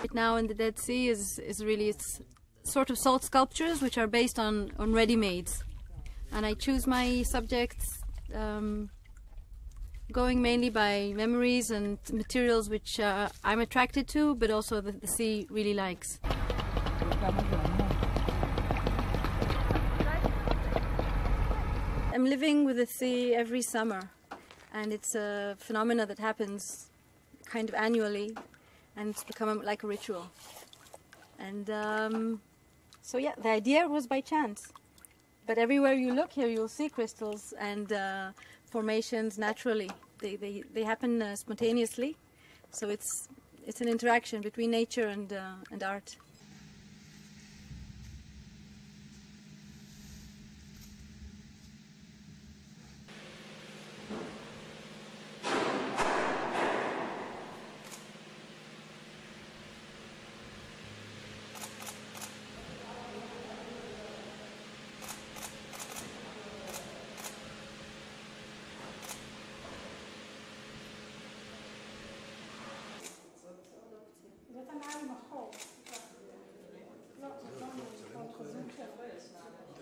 Right now in the Dead Sea is, is really it's sort of salt sculptures which are based on, on ready-mades. And I choose my subjects um, going mainly by memories and materials which uh, I'm attracted to, but also the sea really likes. I'm living with the sea every summer, and it's a phenomena that happens kind of annually, and it's become like a ritual. And um, so, yeah, the idea was by chance. But everywhere you look here, you'll see crystals and uh, formations naturally. They, they, they happen uh, spontaneously. So it's, it's an interaction between nature and, uh, and art. Southwest.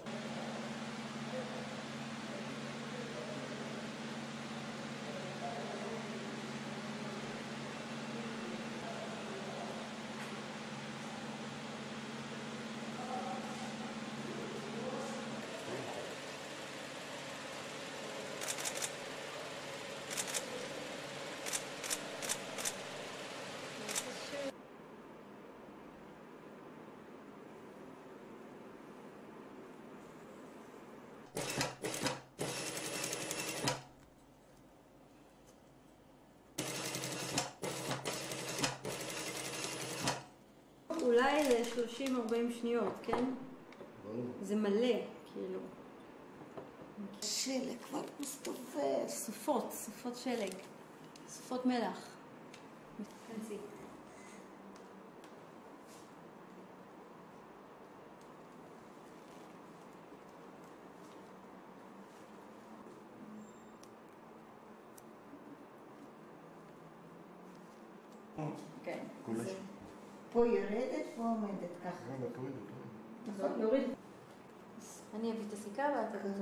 אולי ל-30-40 שניות, כן? זה מלא, כאילו. שלג כבר מסתובב. סופות, סופות שלג. סופות מלח. תכנסי. כן. פה יורדת, פה עומדת ככה. רגע, תוריד אותו. נכון. אני אביא את הסיכה ואת תביא את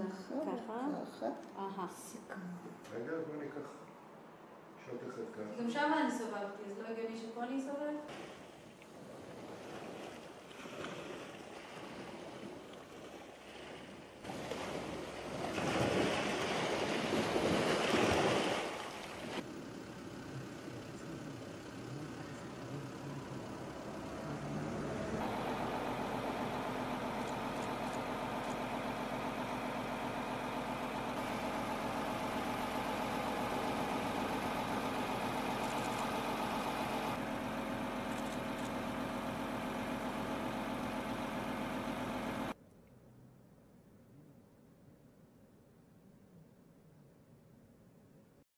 ככה. ככה. אהה. רגע, בוא ניקח שוט אחד ככה. גם שם אני סובבתי, אז לא הגיוני שפה אני אסובב?